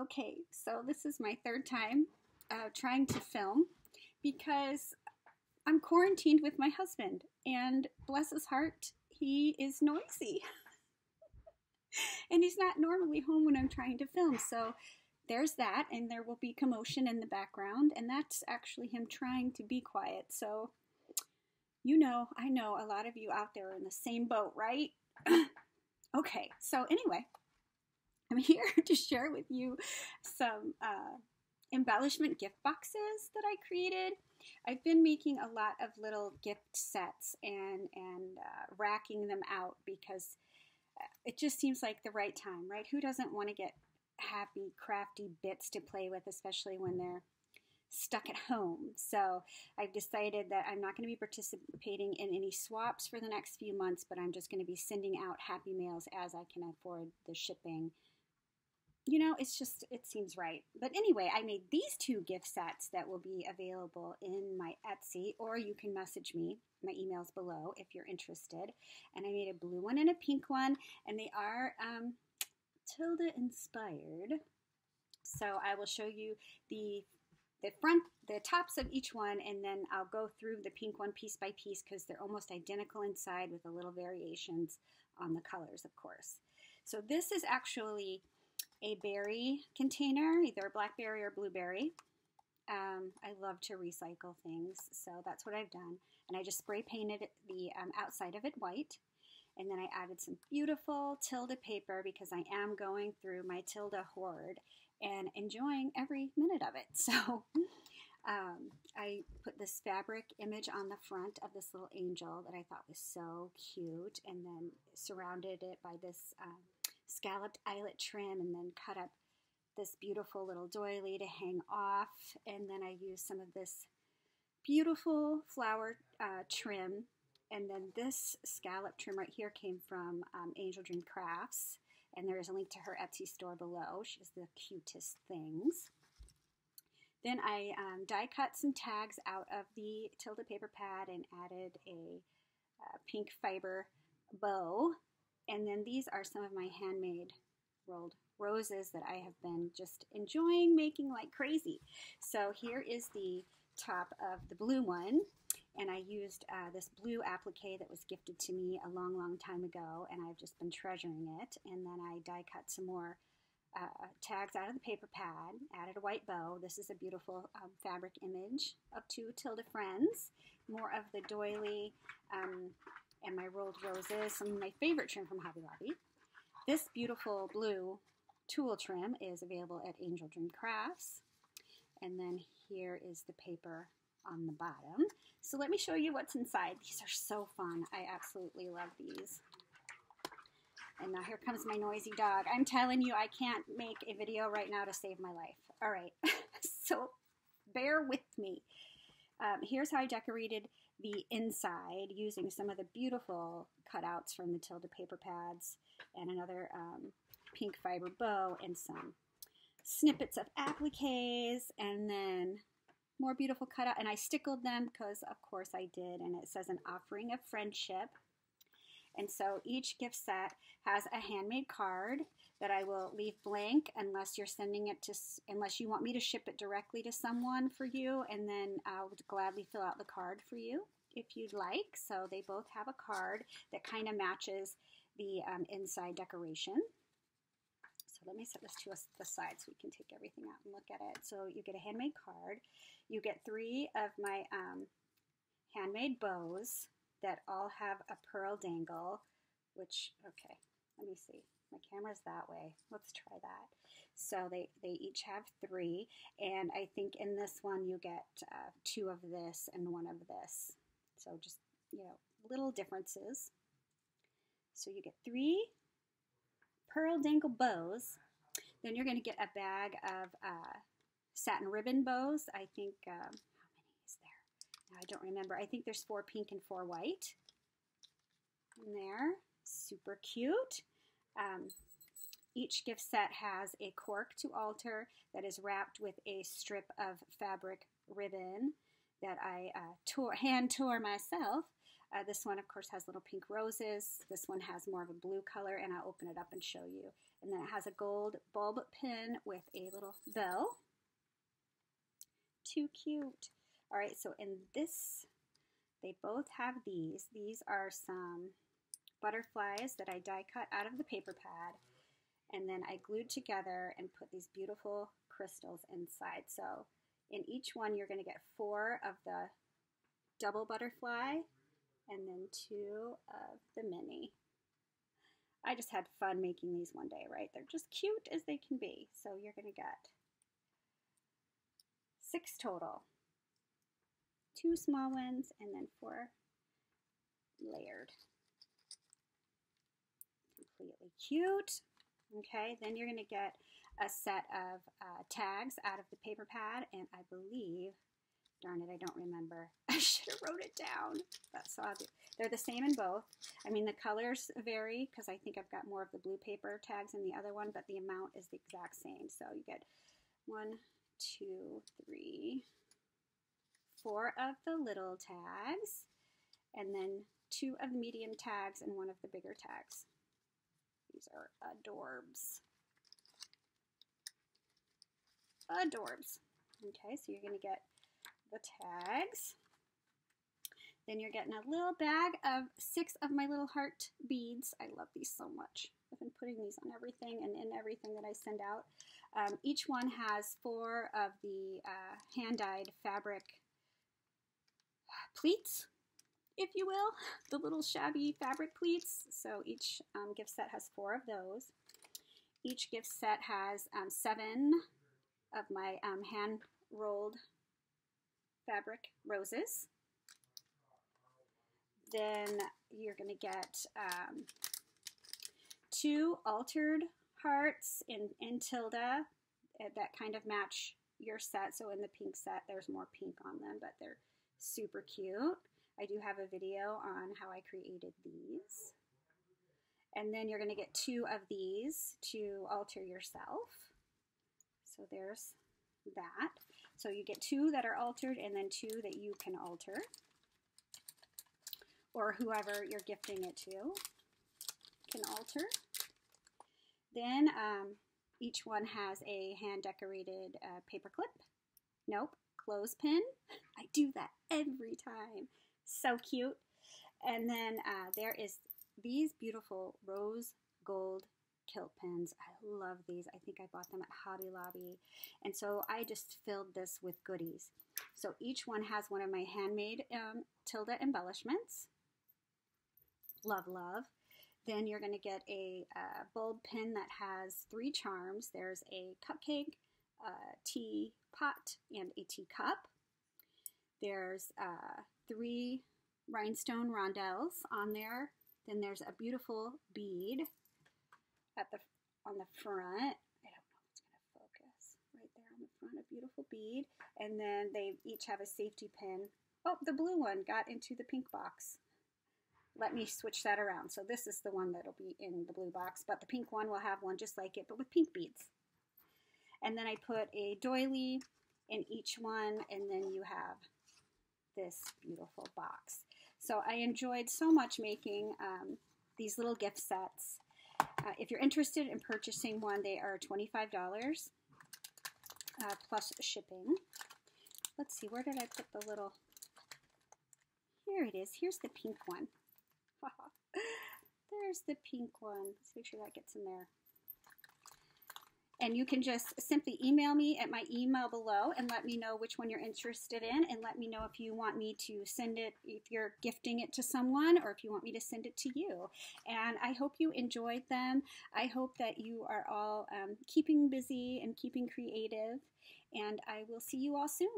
Okay, so this is my third time uh, trying to film because I'm quarantined with my husband, and bless his heart, he is noisy. and he's not normally home when I'm trying to film, so there's that, and there will be commotion in the background, and that's actually him trying to be quiet. So, you know, I know a lot of you out there are in the same boat, right? okay, so anyway. I'm here to share with you some uh, embellishment gift boxes that I created. I've been making a lot of little gift sets and and uh, racking them out because uh, it just seems like the right time, right? Who doesn't want to get happy, crafty bits to play with, especially when they're stuck at home. So I've decided that I'm not going to be participating in any swaps for the next few months, but I'm just going to be sending out happy mails as I can afford the shipping you know, it's just, it seems right. But anyway, I made these two gift sets that will be available in my Etsy, or you can message me. My email's below if you're interested. And I made a blue one and a pink one, and they are um, Tilda inspired. So I will show you the the front, the tops of each one, and then I'll go through the pink one piece by piece because they're almost identical inside with a little variations on the colors, of course. So this is actually a berry container, either blackberry or blueberry. Um, I love to recycle things, so that's what I've done. And I just spray painted the um, outside of it white. And then I added some beautiful Tilda paper because I am going through my Tilda hoard and enjoying every minute of it. So um, I put this fabric image on the front of this little angel that I thought was so cute and then surrounded it by this um, scalloped eyelet trim and then cut up this beautiful little doily to hang off. And then I used some of this beautiful flower uh, trim. And then this scallop trim right here came from um, Angel Dream Crafts. And there is a link to her Etsy store below. She has the cutest things. Then I um, die cut some tags out of the Tilda paper pad and added a uh, pink fiber bow and then these are some of my handmade rolled roses that I have been just enjoying making like crazy. So here is the top of the blue one. And I used uh, this blue applique that was gifted to me a long, long time ago, and I've just been treasuring it. And then I die cut some more uh, tags out of the paper pad, added a white bow. This is a beautiful um, fabric image of two Tilda friends. More of the doily um, and my rolled roses, some of my favorite trim from Hobby Lobby. This beautiful blue tulle trim is available at Angel Dream Crafts. And then here is the paper on the bottom. So let me show you what's inside. These are so fun. I absolutely love these. And now here comes my noisy dog. I'm telling you, I can't make a video right now to save my life. All right, so bear with me. Um, here's how I decorated the inside using some of the beautiful cutouts from the Tilda paper pads and another um, pink fiber bow and some snippets of appliques and then more beautiful cutout. And I stickled them because of course I did and it says an offering of friendship. And so each gift set has a handmade card that I will leave blank unless you're sending it to, unless you want me to ship it directly to someone for you, and then I'll gladly fill out the card for you if you'd like. So they both have a card that kind of matches the um, inside decoration. So let me set this to the side so we can take everything out and look at it. So you get a handmade card. You get three of my um, handmade bows that all have a pearl dangle, which, okay, let me see. My camera's that way. Let's try that. So they, they each have three, and I think in this one you get uh, two of this and one of this. So just, you know, little differences. So you get three pearl dangle bows. Then you're going to get a bag of uh, satin ribbon bows. I think, um, how many is there? I don't remember. I think there's four pink and four white in there. Super cute. Um, each gift set has a cork to alter that is wrapped with a strip of fabric ribbon that I uh, tore, hand tore myself. Uh, this one, of course, has little pink roses. This one has more of a blue color, and I'll open it up and show you And then it has a gold bulb pin with a little bell. Too cute. All right, so in this, they both have these. These are some butterflies that I die cut out of the paper pad and then I glued together and put these beautiful crystals inside. So in each one, you're going to get four of the double butterfly and then two of the mini. I just had fun making these one day, right? They're just cute as they can be. So you're going to get six total. Two small ones and then four layered. Completely cute. Okay, then you're going to get a set of uh, tags out of the paper pad, and I believe, darn it, I don't remember. I should have wrote it down. That's so They're the same in both. I mean, the colors vary because I think I've got more of the blue paper tags in the other one, but the amount is the exact same. So you get one, two, three, four of the little tags, and then two of the medium tags and one of the bigger tags. These are adorbs. Adorbs. Okay, so you're going to get the tags. Then you're getting a little bag of six of my little heart beads. I love these so much. I've been putting these on everything and in everything that I send out. Um, each one has four of the uh, hand-dyed fabric pleats if you will, the little shabby fabric pleats. So each um, gift set has four of those. Each gift set has um, seven of my um, hand rolled fabric roses. Then you're going to get um, two altered hearts in, in Tilda eh, that kind of match your set. So in the pink set, there's more pink on them, but they're super cute. I do have a video on how I created these. And then you're going to get two of these to alter yourself. So there's that. So you get two that are altered and then two that you can alter. Or whoever you're gifting it to can alter. Then um, each one has a hand decorated uh, paper clip. Nope, clothespin. I do that every time. So cute. And then uh, there is these beautiful rose gold kilt pins. I love these. I think I bought them at Hobby Lobby. And so I just filled this with goodies. So each one has one of my handmade um, Tilda embellishments. Love, love. Then you're going to get a uh, bulb pin that has three charms. There's a cupcake, a tea pot, and a teacup. There's uh, three rhinestone rondelles on there. Then there's a beautiful bead at the on the front. I don't know if it's going to focus. Right there on the front, a beautiful bead. And then they each have a safety pin. Oh, the blue one got into the pink box. Let me switch that around. So this is the one that'll be in the blue box, but the pink one will have one just like it, but with pink beads. And then I put a doily in each one, and then you have this beautiful box. So I enjoyed so much making um, these little gift sets. Uh, if you're interested in purchasing one, they are $25 uh, plus shipping. Let's see, where did I put the little... Here it is. Here's the pink one. There's the pink one. Let's make sure that gets in there. And you can just simply email me at my email below and let me know which one you're interested in and let me know if you want me to send it, if you're gifting it to someone or if you want me to send it to you. And I hope you enjoyed them. I hope that you are all um, keeping busy and keeping creative. And I will see you all soon.